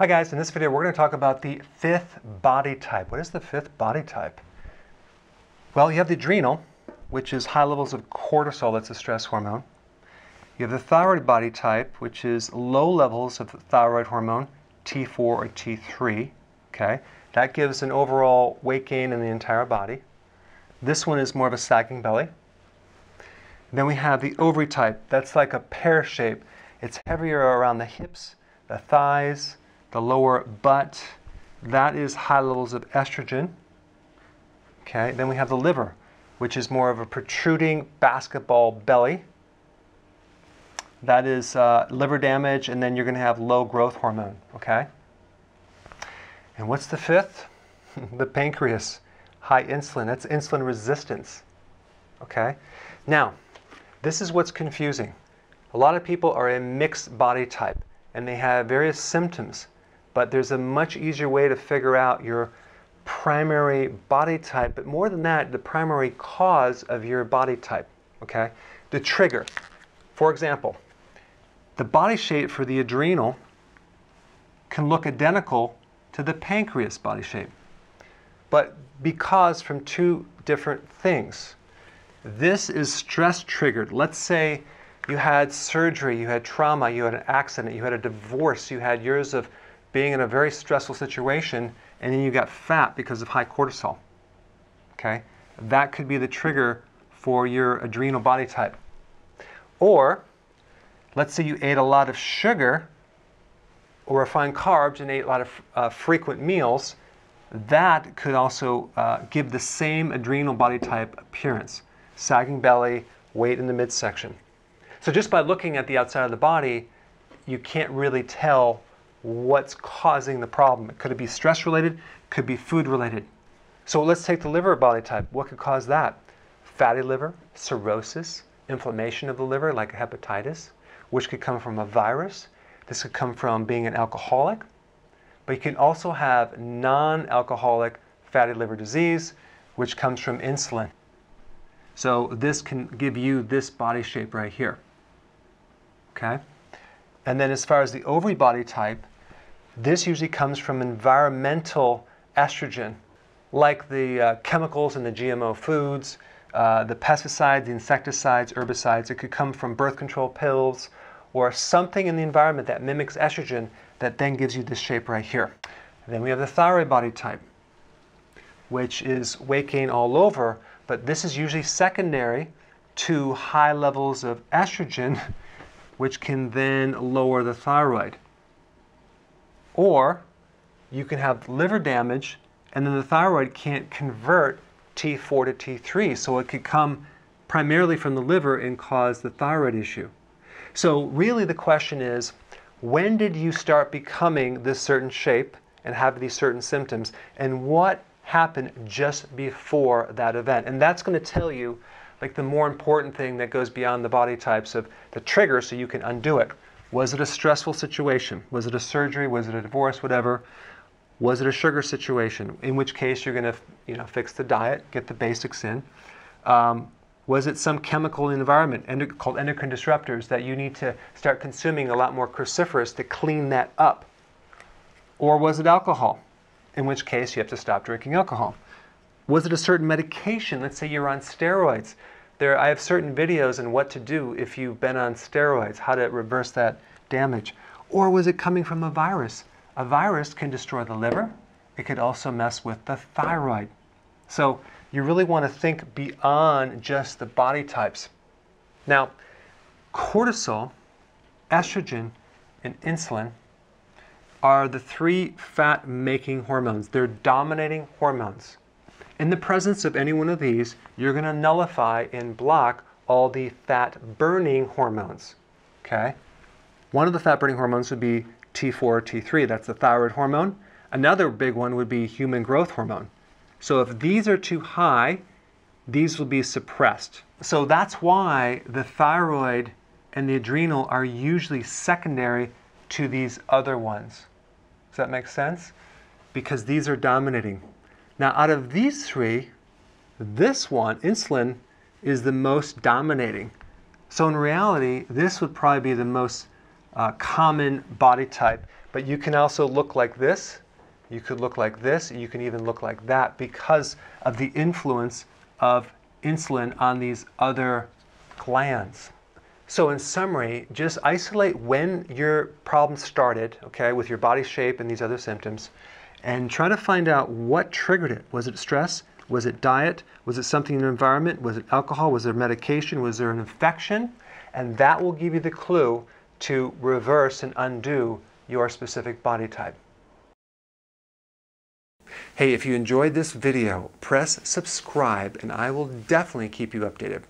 Hi guys, in this video we're going to talk about the fifth body type. What is the fifth body type? Well, you have the adrenal, which is high levels of cortisol, that's a stress hormone. You have the thyroid body type, which is low levels of thyroid hormone, T4 or T3. Okay, that gives an overall weight gain in the entire body. This one is more of a sagging belly. Then we have the ovary type. That's like a pear shape. It's heavier around the hips, the thighs, the lower butt. That is high levels of estrogen. Okay, then we have the liver, which is more of a protruding basketball belly. That is uh, liver damage, and then you're going to have low growth hormone. Okay. And what's the fifth? the pancreas, high insulin. That's insulin resistance. Okay. Now, this is what's confusing. A lot of people are a mixed body type, and they have various symptoms, but there's a much easier way to figure out your primary body type, but more than that, the primary cause of your body type, okay? The trigger. For example, the body shape for the adrenal can look identical to the pancreas body shape, but because from two different things. This is stress triggered. Let's say you had surgery, you had trauma, you had an accident, you had a divorce, you had years of being in a very stressful situation, and then you got fat because of high cortisol. Okay? That could be the trigger for your adrenal body type. Or, let's say you ate a lot of sugar or refined carbs and ate a lot of uh, frequent meals, that could also uh, give the same adrenal body type appearance sagging belly, weight in the midsection. So just by looking at the outside of the body, you can't really tell what's causing the problem. Could it be stress related? Could be food related. So let's take the liver body type. What could cause that? Fatty liver, cirrhosis, inflammation of the liver like hepatitis, which could come from a virus. This could come from being an alcoholic. But you can also have non-alcoholic fatty liver disease, which comes from insulin. So this can give you this body shape right here. Okay? And then as far as the ovary body type, this usually comes from environmental estrogen, like the uh, chemicals in the GMO foods, uh, the pesticides, the insecticides, herbicides. It could come from birth control pills or something in the environment that mimics estrogen that then gives you this shape right here. Then we have the thyroid body type, which is weight gain all over, but this is usually secondary to high levels of estrogen, which can then lower the thyroid. Or you can have liver damage and then the thyroid can't convert T4 to T3, so it could come primarily from the liver and cause the thyroid issue. So really the question is, when did you start becoming this certain shape and have these certain symptoms, and what happened just before that event? And that's going to tell you like the more important thing that goes beyond the body types of the trigger so you can undo it. Was it a stressful situation? Was it a surgery? Was it a divorce? Whatever. Was it a sugar situation? In which case you're going to you know, fix the diet, get the basics in. Um, was it some chemical environment endo- called endocrine disruptors that you need to start consuming a lot more cruciferous to clean that up? Or was it alcohol? In which case you have to stop drinking alcohol. Was it a certain medication? Let's say you're on steroids. There, I have certain videos on what to do if you've been on steroids, how to reverse that damage. Or was it coming from a virus? A virus can destroy the liver. It could also mess with the thyroid. So you really want to think beyond just the body types. Now, cortisol, estrogen, and insulin are the three fat making hormones. They're dominating hormones. In the presence of any one of these, you're going to nullify and block all the fat burning hormones. Okay? One of the fat burning hormones would be T4 or T3, that's the thyroid hormone. Another big one would be human growth hormone. So if these are too high, these will be suppressed. So that's why the thyroid and the adrenal are usually secondary to these other ones. Does that make sense? Because these are dominating. Now, out of these three, this one, insulin, is the most dominating. So in reality, this would probably be the most uh, common body type. But you can also look like this, you could look like this, you can even look like that because of the influence of insulin on these other glands. So in summary, just isolate when your problem started, okay, with your body shape and these other symptoms, and try to find out what triggered it. Was it stress? Was it diet? Was it something in the environment? Was it alcohol? Was there medication? Was there an infection? And that will give you the clue to reverse and undo your specific body type. Hey, if you enjoyed this video, press subscribe and I will definitely keep you updated.